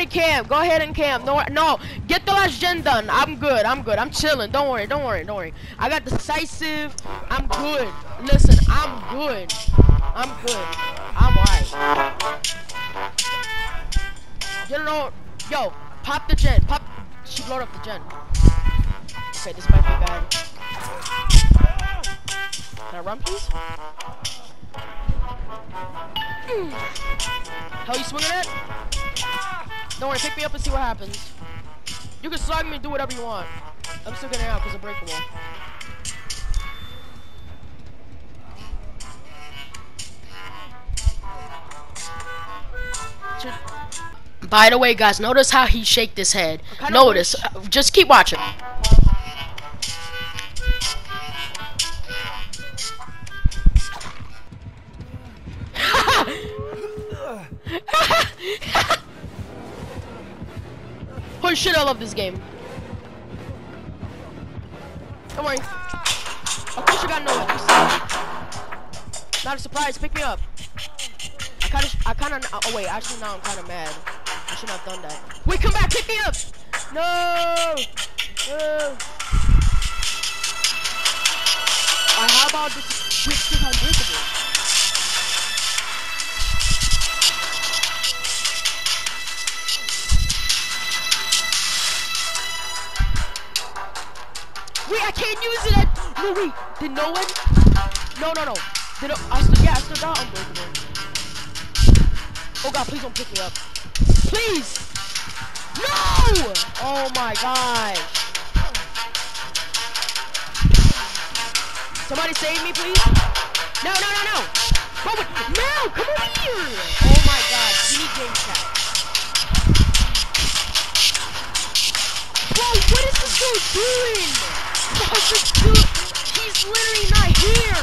and camp. Go ahead and camp. No, no. Get the last gen done. I'm good. I'm good. I'm chilling. Don't worry. Don't worry. Don't worry. I got decisive. I'm good. Listen, I'm good. I'm good. I'm alright. You know, yo, pop the gen. Pop. She blowed up the gen. Okay, this might be bad. Can I run, please? Mm. Hell, you swinging it? Don't worry, pick me up and see what happens. You can slug me and do whatever you want. I'm still getting out because I'm breakable. By the way, guys, notice how he shaked his head. Notice. Just keep watching. Holy shit, I love this game. Don't worry. Of course you got no Not a surprise, pick me up. I kinda, I kinda, oh wait, actually now I'm kinda mad. I should not have done that. Wait, come back, pick me up! No! No! Uh, how about this switch to unbreakable? Wait, I can't use it No, wait, did no one? No, no, no. Did no, I still, yeah, I still got unbreakable. Oh god, please don't pick me up. Please! No! Oh my god. Somebody save me, please. No, no, no, no. Oh. No, come over here. Oh my god, give me game chat. Bro, what is this dude doing? This dude, he's literally not here.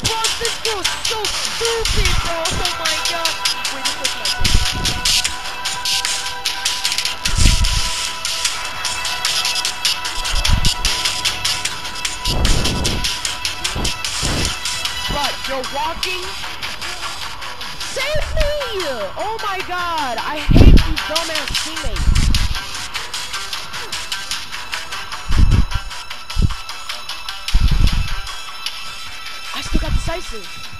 Bro, this is so stupid, bro. Oh my god. Wait, this like this. But you're walking. Save me! Oh my god, I hate these dumbass teammates. Decisive.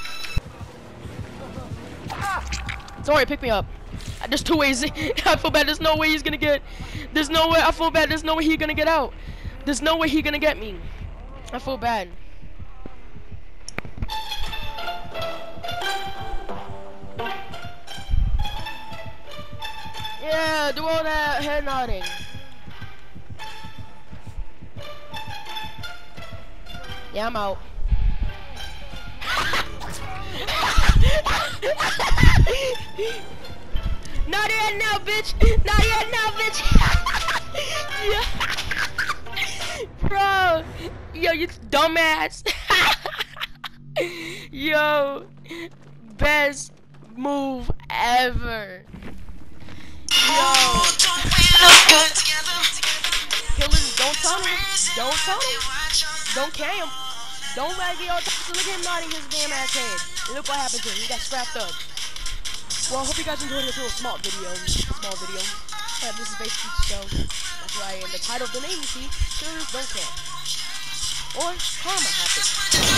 Don't pick me up. There's two ways. I feel bad. There's no way he's gonna get. There's no way. I feel bad. There's no way he's gonna get out. There's no way he's gonna get me. I feel bad. Yeah, do all that head nodding. Yeah, I'm out. Not yet now, bitch. Not yet now, bitch. Bro. Yo, you dumbass. Yo. Best move ever. Yo. Killers, don't tell me! Don't tell him. Don't him. Don't let me on top. Look at him nodding his damn ass head. And look what happened to him. He got scrapped up. Well, I hope you guys enjoyed this little small video. Small video. Uh, this is basically the show. That's why in the title of the name you see, Killers Don't Care. Or Karma Happens.